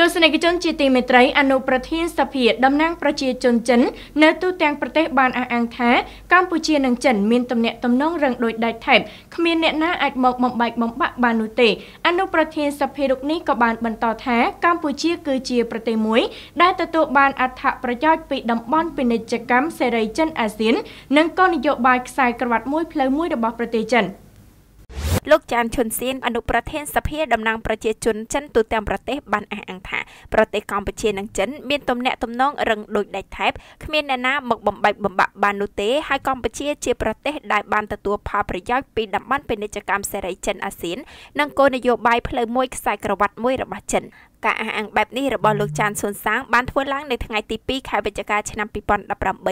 ទស្សនិកជនជាទីមេត្រីអនុប្រធានសភាតំណាងប្រជាជនចិននៅទូទាំងប្រទេសបានអះអាងថាកម្ពុជានិងចិនមានទំនាក់ទំនងរឹងដូចដាច់ថែបគ្មានអ្នកណាអាចមកបំបែកបំបាក់បាននោះទេអនុប្រធានសភារូបនេះក៏បានបន្តថាកម្ពុជាគឺជាប្រទេសមួយ ដែលទទួលបានអត្ថប្រយោជន៍ពីតំបន់ពាណិជ្ជកម្មសេរីចិនអាស៊ាន និងគោលនយោបាយខ្សែក្រវ៉ាត់មួយផ្លូវមួយរបស់ប្រទេសចិន។ លោកចានឈុនសៀនអនុប្រធានសភាតំណាងប្រជាជនចិនទូទាំងប្រទេសបានអះអាងថាប្រទេសកម្ពុជានិងចិនមានទំនាក់ទំនងរឹងដូចដាច់ថែបគ្មានអ្នកណាមកបំបែកបំបាក់បាននោះទេហើយកម្ពុជាជាប្រទេសដែលបានទទួលផលប្រយោជន៍ពីតំបន់ពាណិជ្ជកម្មសេរីចិនអាស៊ាននិងគោលនយោបាយផ្លូវមួយខ្សែក្រវ៉ាត់មួយរបស់ចិន ការអះអាងបែបនេះរបស់លោកចានស៊ុនសាងបានធ្វើឡើងនៅថ្ងៃទី2ខែវិច្ឆិកាឆ្នាំ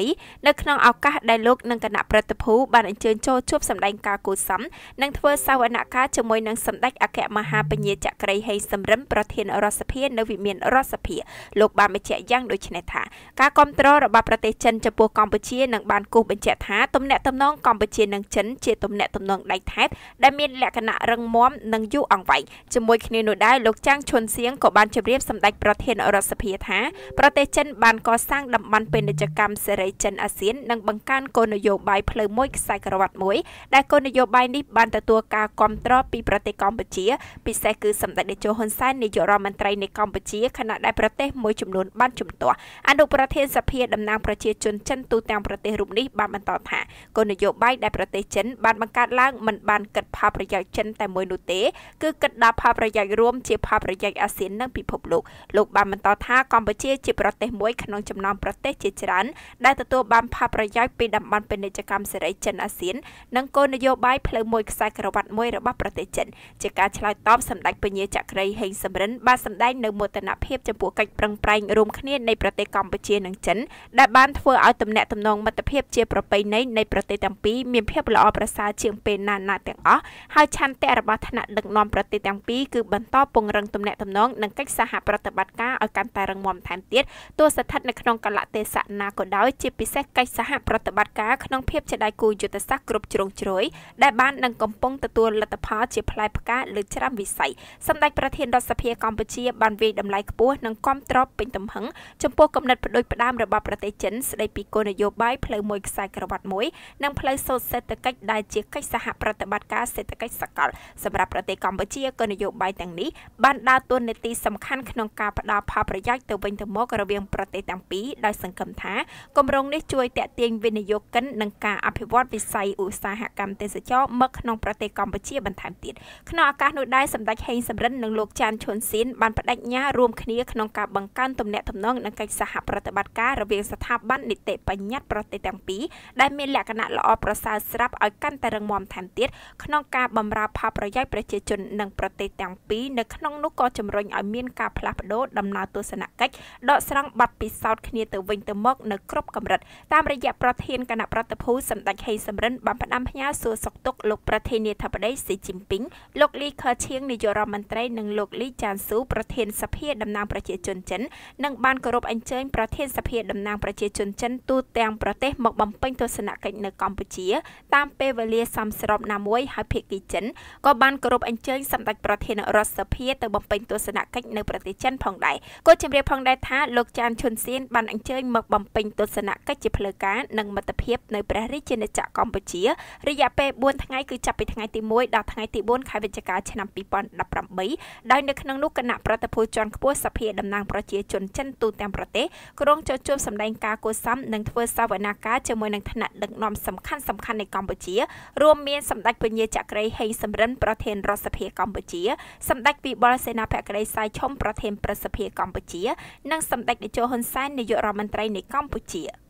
2018នៅក្នុងឱកាសដែលលោកនិងគណៈប្រតិភូបានអញ្ជើញចូលជួបសម្ដែងការគូសំនិងធ្វើសវនកម្មជាមួយនឹងសម្ដេចអគ្គមហាពញាចក្រីហេសំរិនប្រធានរដ្ឋសភានៅវិមានរដ្ឋសភាលោកបានបញ្ជាក់យ៉ាងដូចនេះថាការគ្រប់គ្រងរបស់ប្រទេសចិនចំពោះកម្ពុជានឹងបានគូសបញ្ជាក់ថាទំនាក់ទំនងកម្ពុជានិងចិនជាទំនាក់ទំនងដៃថែបដែលមានលក្ខណៈរឹងមាំនិងយូរអង្វែងជាមួយគ្នានោះដែរលោកចាងឈុនសៀងក៏បានជម្រាបសម្ដេចប្រធានរដ្ឋសភាថាប្រទេសចិនបានកសាងតំបន់ពាណិជ្ជកម្មសេរីចិនអាស៊ាននិងបង្កើនគោលនយោបាយផ្លូវមួយខ្សែក្រវ៉ាត់មួយដែលគោលនយោបាយនេះបានទទួលការគាំទ្រពីប្រទេសកម្ពុជាពិសេសគឺសម្ដេចតេជោហ៊ុនសែននាយករដ្ឋមន្ត្រីនៃកម្ពុជាខណៈដែលប្រទេសមួយចំនួនបានជំទាស់អនុប្រធានសភាតំណាងប្រជាជនចិនទូទាំងប្រទេសរូបនេះបានបន្តថាគោលនយោបាយដែលប្រទេសចិនបានបង្កើតឡើងមិនបានគិតផលប្រយោជន៍ចិនតែមួយនោះទេគឺគិតដល់ផលប្រយោជន៍រួមជាផលប្រយោជន៍អាស៊ាននិងពិភពលោកលោកបានបន្តថាកម្ពុជាជាប្រទេសមួយក្នុងចំណោមប្រទេសជាច្រើនដែលទទួលបានផលប្រយោជន៍ពីតំបន់ពាណិជ្ជកម្មសេរីចិនអាស៊ាននិងគោលនយោបាយផ្លូវមួយខ្សែក្រវ៉ាត់មួយរបស់ប្រទេសចិនជាការឆ្លើយតបសម្ដេចពញាចក្រីហេងសំរិនបានសម្ដែងនៅមោទនភាពចំពោះកិច្ចប្រឹងប្រែងរួមគ្នានៃប្រទេសកម្ពុជានិងចិនដែលបានធ្វើឲ្យទំនាក់ទំនងមិត្តភាពជាប្រពៃណីនៃប្រទេសទាំងពីរមានភាពល្អប្រសើរជាងពេលណាណាទាំងអស់ហើយឆន្ទៈរបស់ថ្នាក់ដឹកនាំប្រទេសទាំងពីរគឺបន្តពង្រឹងទំនាក់ទំនងនិងកិច្ចសហប្រតិបត្តិការឲ្យកាន់តែរឹងមាំថែមទៀតទោះស្ថិតនៅក្នុងកលៈទេសៈណាក៏ដោយជាពិសេសកិច្ចសហប្រតិបត្តិការក្នុងភាពជាដៃគូយុទ្ធសាស្ត្រគ្រប់ជ្រុងជ្រោយដែលបាននឹងកំពុងទទួលលទ្ធផលជាផ្លែផ្កាលើច្រើនវិស័យសម្ដេចប្រធានរដ្ឋសភាកម្ពុជាបានវាយតម្លៃខ្ពស់និងគាំទ្រពេញទំហឹងចំពោះគំនិតផ្ដួចផ្ដើមរបស់ប្រទេសចិនស្ដីពីគោលនយោបាយផ្លូវមួយខ្សែក្រវ៉ាត់មួយនិងផ្លូវសូត្រសេដ្ឋកិច្ចដែលជាកិច្ចសហប្រតិបត្តិការសេដ្ឋកិច្ចសកលសម្រាប់ប្រទេសកម្ពុជាគោលនយោបាយទាំងនេះបានដើរតួនាទីសំខាន់ក្នុងការផ្ដល់ផលប្រយោជន៍ទៅវិញទៅមករវាងប្រទេសទាំងពីរដោយសង្ឃឹមថាគម្រោងនេះជួយទាក់ទាញវិនិយោគិននិងការអភិវឌ្ឍវិស័យឧស្សាហកម្មទេសចរមកក្នុងប្រទេសកម្ពុជាបន្ថែមទៀតក្នុងឱកាសនោះដែរសម្ដេចហេងសំរិននិងលោកចានឈុនស៊ីនបានបដិញ្ញារួមគ្នាក្នុងការបង្កើនទំនាក់ទំនងនិងកិច្ចសហប្រតិបត្តិការរវាងស្ថាប័ននីតិបញ្ញត្តិប្រទេសទាំងពីរដែលមានលក្ខណៈល្អប្រសើរស្រាប់ឲ្យកាន់តែរឹងមាំថែមទៀតក្នុងការបម្រើផលប្រយោជន៍ប្រជាជននិងប្រទេសទាំងពីរនៅក្នុងនោះក៏ជំរុញឲ្យមានការផ្លាស់ប្ដូរដំណើរទស្សនកិច្ចដកស្រង់ប័ណ្ណពិសោធន៍គ្នាទៅវិញទៅមកនៅគ្រប់កម្រិតតាមរយៈប្រធានគណៈប្រតិភូសម្ដេចហេសំរិនបានផ្ដាំផ្ញើសួរសុខទុក្ខលោកប្រធានាធិបតីស៊ីជីនពីងលោកលីខឺឈៀងនាយករដ្ឋមន្ត្រីនិងលោកលីចានស៊ូប្រធានសភាតំណាងប្រជាជនចិននិងបានគោរពអញ្ជើញប្រធានសភាតំណាងប្រជាជនចិនទូទាំងប្រទេសមកបំពេញទស្សនកិច្ចនៅកម្ពុជាតាមពេលវេលាសមស្របណាមួយហើយភាគីចិនក៏បានគោរពអញ្ជើញសម្ដេចប្រធានរដ្ឋសភាទៅបំពេញទស្សនកិច្ចនៅប្រទេសចិនផងដែរក៏ជម្រាបផងដែរថាលោកចានឈុនសៀនបានអញ្ជើញមកបំពេញទស្សនកិច្ចជាផ្លូវការនិងមិត្តភាពនៅព្រះរាជាណាចក្រកម្ពុជា រយៈពេល4ថ្ងៃគឺចាប់ពីថ្ងៃទី1ដល់ថ្ងៃទី4ខែវិច្ឆិកាឆ្នាំ2018ដោយនៅក្នុងនោះគណៈប្រតិភូជាន់ខ្ពស់សភាតំណាងប្រជាជនចិនទូទាំងប្រទេសក្រុងចូលជួបសម្ដែងការគួសមនិងធ្វើសវនាការជាមួយនឹងថ្នាក់ដឹកនាំសំខាន់សំខាន់នៃកម្ពុជារួមមានសម្ដេចពញាចក្រីហេងសំរិនប្រធានរដ្ឋសភាកម្ពុជាសម្ដេចពីបលសេនាភក្តីសាយឈុំប្រធានប្រសិទ្ធិកម្ពុជា និងសម្ដេចតេជោហ៊ុនសែននាយករដ្ឋមន្ត្រីនៃកម្ពុជា